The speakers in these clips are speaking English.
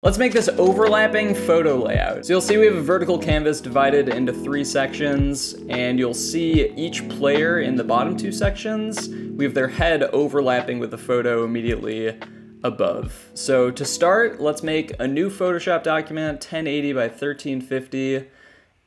Let's make this overlapping photo layout. So you'll see we have a vertical canvas divided into three sections, and you'll see each player in the bottom two sections, we have their head overlapping with the photo immediately above. So to start, let's make a new Photoshop document, 1080 by 1350,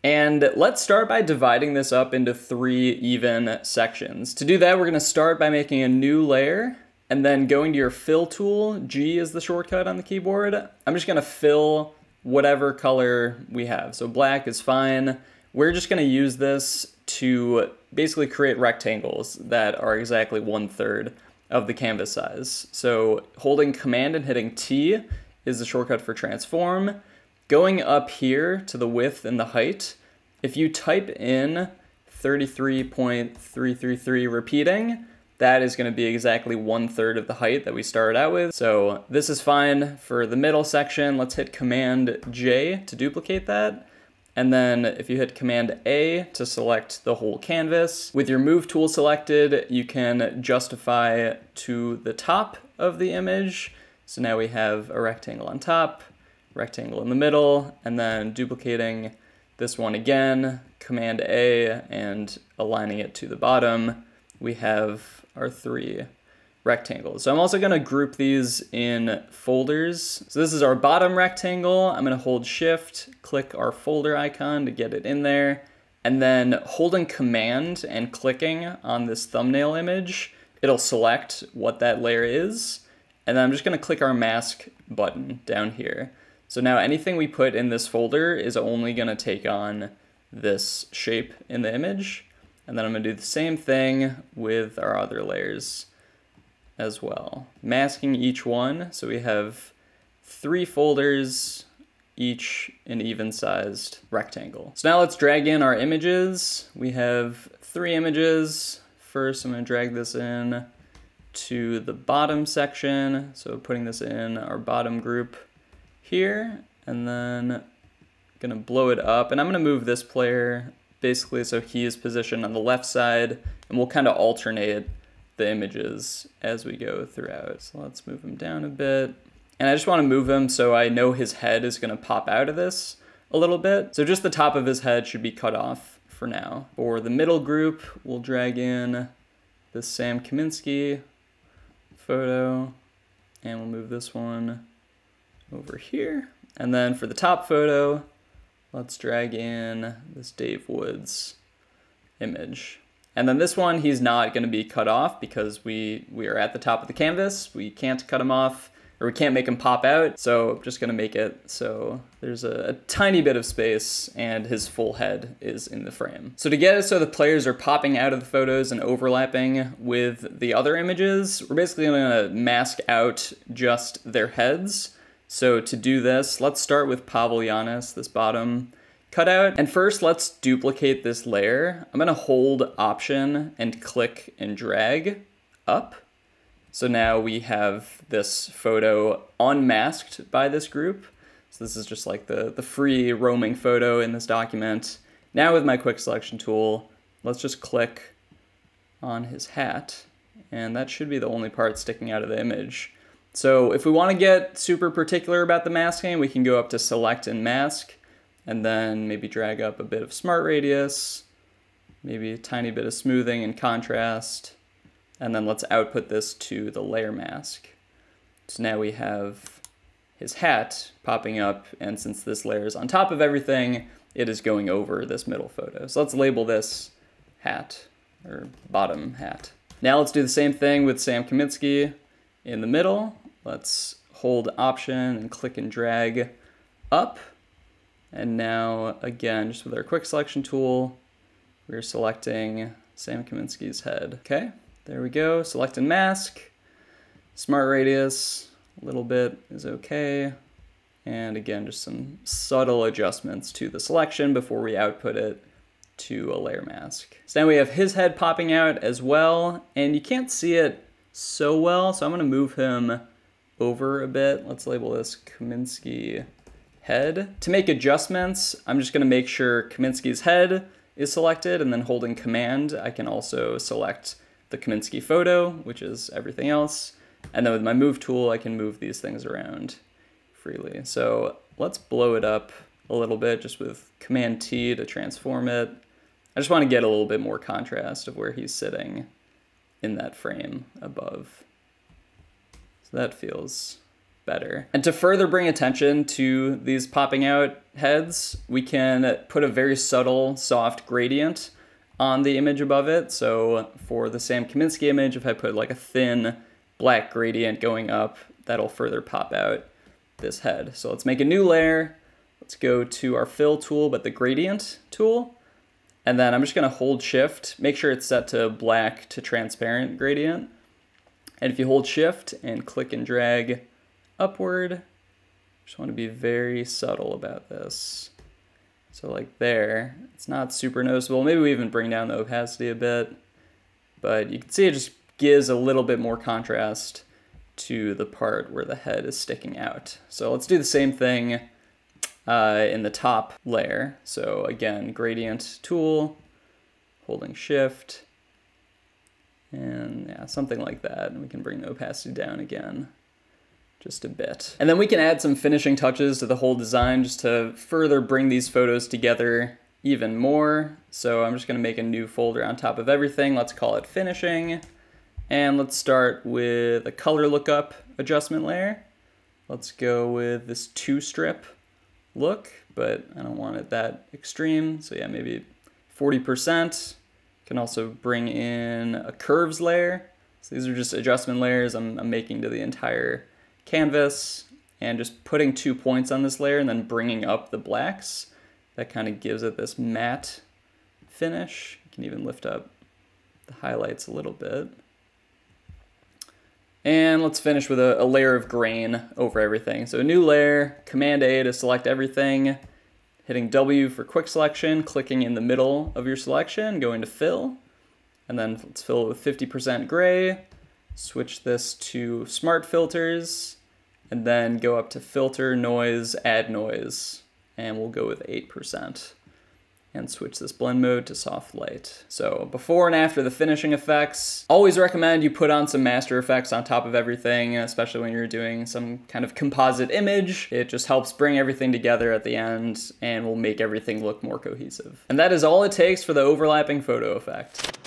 and let's start by dividing this up into three even sections. To do that, we're gonna start by making a new layer, and then going to your fill tool, G is the shortcut on the keyboard. I'm just gonna fill whatever color we have. So black is fine. We're just gonna use this to basically create rectangles that are exactly one third of the canvas size. So holding command and hitting T is the shortcut for transform. Going up here to the width and the height, if you type in 33.333 repeating, that is going to be exactly one third of the height that we started out with. So this is fine for the middle section. Let's hit Command J to duplicate that. And then if you hit Command A to select the whole canvas, with your Move tool selected, you can justify to the top of the image. So now we have a rectangle on top, rectangle in the middle, and then duplicating this one again, Command A, and aligning it to the bottom, we have our three rectangles. So I'm also gonna group these in folders. So this is our bottom rectangle. I'm gonna hold shift, click our folder icon to get it in there, and then holding command and clicking on this thumbnail image, it'll select what that layer is. And then I'm just gonna click our mask button down here. So now anything we put in this folder is only gonna take on this shape in the image. And then I'm gonna do the same thing with our other layers as well. Masking each one, so we have three folders, each an even sized rectangle. So now let's drag in our images. We have three images. First, I'm gonna drag this in to the bottom section. So putting this in our bottom group here, and then gonna blow it up. And I'm gonna move this player basically so he is positioned on the left side and we'll kind of alternate the images as we go throughout. So let's move him down a bit. And I just want to move him so I know his head is going to pop out of this a little bit. So just the top of his head should be cut off for now. For the middle group, we'll drag in this Sam Kaminsky photo and we'll move this one over here. And then for the top photo, Let's drag in this Dave Woods image. And then this one, he's not going to be cut off because we, we are at the top of the canvas. We can't cut him off, or we can't make him pop out. So I'm just going to make it so there's a, a, tiny bit of space and his full head is in the frame. So to get it so the players are popping out of the photos and overlapping with the other images, we're basically going to mask out just their heads. So to do this, let's start with Pavel Yanis, this bottom cutout. And first, let's duplicate this layer. I'm gonna hold Option and click and drag up. So now we have this photo unmasked by this group. So this is just like the, the free roaming photo in this document. Now with my quick selection tool, let's just click on his hat. And that should be the only part sticking out of the image. So if we want to get super particular about the masking, we can go up to select and mask, and then maybe drag up a bit of smart radius, maybe a tiny bit of smoothing and contrast, and then let's output this to the layer mask. So now we have his hat popping up, and since this layer is on top of everything, it is going over this middle photo. So let's label this hat, or bottom hat. Now let's do the same thing with Sam Kaminsky in the middle. Let's hold option and click and drag up. And now again, just with our quick selection tool, we're selecting Sam Kaminsky's head. Okay, there we go. Select and mask. Smart radius, a little bit is okay. And again, just some subtle adjustments to the selection before we output it to a layer mask. So now we have his head popping out as well, and you can't see it so well, so I'm gonna move him over a bit. Let's label this Kaminsky head. To make adjustments, I'm just gonna make sure Kaminsky's head is selected and then holding command, I can also select the Kaminsky photo, which is everything else. And then with my move tool, I can move these things around freely. So let's blow it up a little bit just with Command T to transform it. I just want to get a little bit more contrast of where he's sitting in that frame above. So that feels better. And to further bring attention to these popping out heads, we can put a very subtle, soft gradient on the image above it. So for the Sam Kaminsky image, if I put like a thin black gradient going up, that'll further pop out this head. So let's make a new layer. Let's go to our fill tool, but the gradient tool. And then I'm just gonna hold shift, make sure it's set to black to transparent gradient. And if you hold shift and click and drag upward, just wanna be very subtle about this. So like there, it's not super noticeable. Maybe we even bring down the opacity a bit, but you can see it just gives a little bit more contrast to the part where the head is sticking out. So let's do the same thing uh, in the top layer. So again, gradient tool, holding shift, and yeah, something like that. And we can bring the opacity down again just a bit. And then we can add some finishing touches to the whole design just to further bring these photos together even more. So I'm just gonna make a new folder on top of everything. Let's call it finishing. And let's start with a color lookup adjustment layer. Let's go with this two strip look, but I don't want it that extreme. So yeah, maybe 40%. Can also bring in a curves layer. So these are just adjustment layers I'm, I'm making to the entire canvas and just putting two points on this layer and then bringing up the blacks. That kind of gives it this matte finish. You can even lift up the highlights a little bit. And let's finish with a, a, layer of grain over everything. So a new layer, Command A to select everything, hitting W for quick selection, clicking in the middle of your selection, going to fill, and then let's fill it with 50% gray, switch this to smart filters, and then go up to filter, noise, add noise, and we'll go with 8% and switch this blend mode to soft light. So before and after the finishing effects, always recommend you put on some master effects on top of everything, especially when you're doing some kind of composite image. It just helps bring everything together at the end and will make everything look more cohesive. And that is all it takes for the overlapping photo effect.